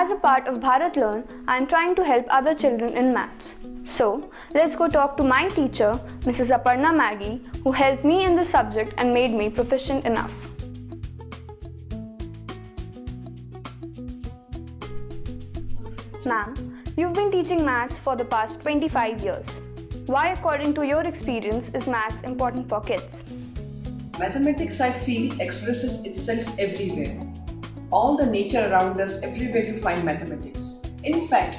As a part of Bharat Learn, I am trying to help other children in maths. So, let's go talk to my teacher, Mrs. Aparna Magee, who helped me in this subject and made me proficient enough. Ma'am, you've been teaching maths for the past 25 years. Why, according to your experience, is maths important for kids? Mathematics, I feel, expresses itself everywhere. All the nature around us, everywhere you find mathematics. In fact,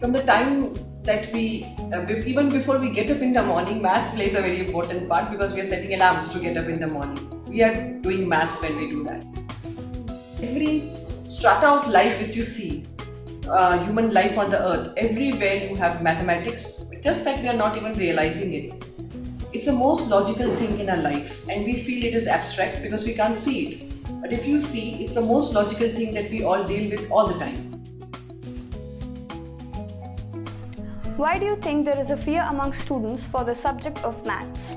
from the time that we, uh, even before we get up in the morning, maths plays a very important part because we are setting alarms to get up in the morning. We are doing maths when we do that. Every strata of life, if you see, uh, human life on the earth, everywhere you have mathematics, just that we are not even realizing it. It's the most logical thing in our life, and we feel it is abstract because we can't see it. But if you see, it's the most logical thing that we all deal with all the time. Why do you think there is a fear among students for the subject of maths?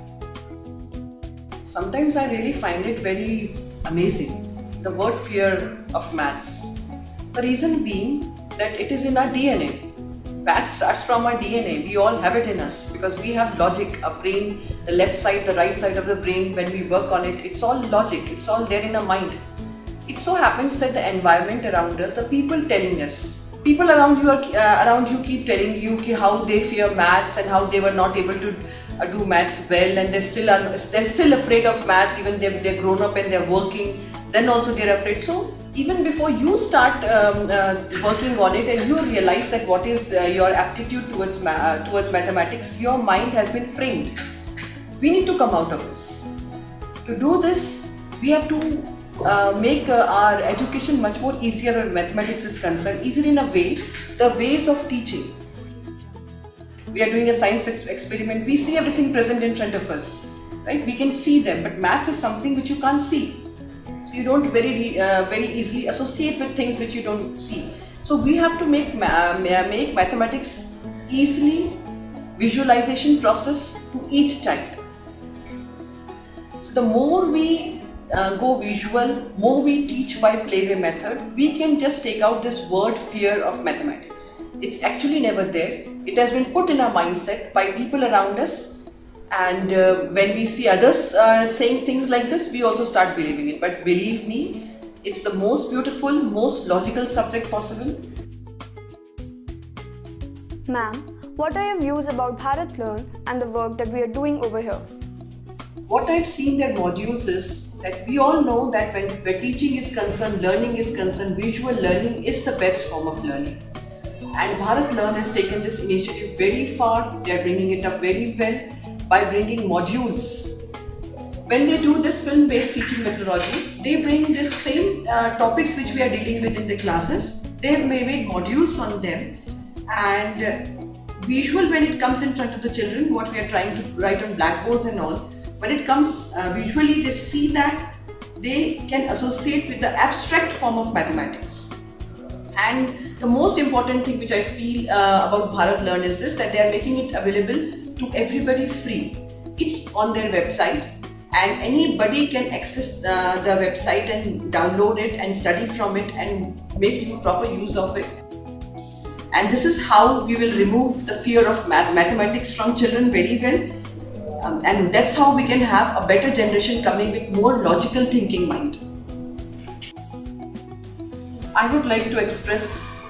Sometimes I really find it very amazing, the word fear of maths. The reason being that it is in our DNA. Maths starts from our DNA. We all have it in us because we have logic, a brain, the left side, the right side of the brain, when we work on it, it's all logic, it's all there in our mind. It so happens that the environment around us, the people telling us, people around you are uh, around you keep telling you how they fear maths and how they were not able to uh, do maths well and they still are they're still afraid of maths even they're, they're grown up and they're working then also they're afraid so even before you start um, uh, working on it and you realize that what is uh, your aptitude towards ma uh, towards mathematics your mind has been framed we need to come out of this to do this we have to uh, make uh, our education much more easier when mathematics is concerned, easier in a way, the ways of teaching. We are doing a science ex experiment, we see everything present in front of us, right? We can see them, but math is something which you can't see. So you don't very, uh, very easily associate with things which you don't see. So we have to make, ma make mathematics easily visualization process to each child. So the more we uh, go visual, more we teach by playway method, we can just take out this word fear of mathematics. It's actually never there. It has been put in our mindset by people around us and uh, when we see others uh, saying things like this, we also start believing it. But believe me, it's the most beautiful, most logical subject possible. Ma'am, what are your views about Bharat Learn and the work that we are doing over here? What I've seen their modules is that we all know that when where teaching is concerned, learning is concerned, visual learning is the best form of learning. And Bharat Learn has taken this initiative very far. They are bringing it up very well by bringing modules. When they do this film-based teaching methodology, they bring this same uh, topics which we are dealing with in the classes. They have made modules on them and uh, visual when it comes in front of the children, what we are trying to write on blackboards and all, when it comes uh, visually they see that they can associate with the abstract form of mathematics and the most important thing which I feel uh, about Bharat Learn is this that they are making it available to everybody free. It's on their website and anybody can access uh, the website and download it and study from it and make you proper use of it. And this is how we will remove the fear of math mathematics from children very well um, and that's how we can have a better generation coming with more logical thinking mind. I would like to express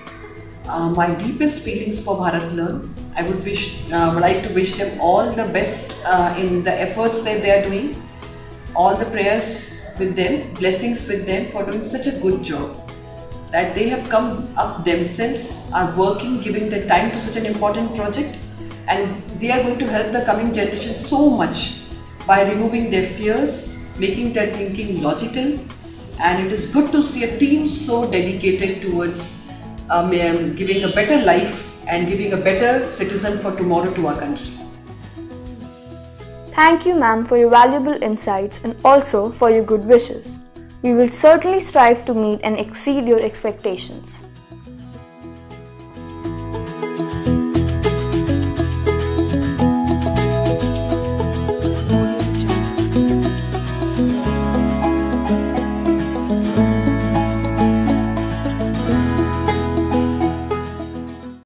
uh, my deepest feelings for Bharat Learn. I would wish, uh, would like to wish them all the best uh, in the efforts that they are doing. All the prayers with them, blessings with them for doing such a good job. That they have come up themselves, are working, giving their time to such an important project and they are going to help the coming generation so much by removing their fears, making their thinking logical and it is good to see a team so dedicated towards um, giving a better life and giving a better citizen for tomorrow to our country. Thank you ma'am for your valuable insights and also for your good wishes. We will certainly strive to meet and exceed your expectations.